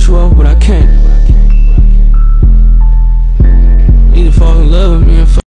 sexual, but I can't. Either fall in love with me or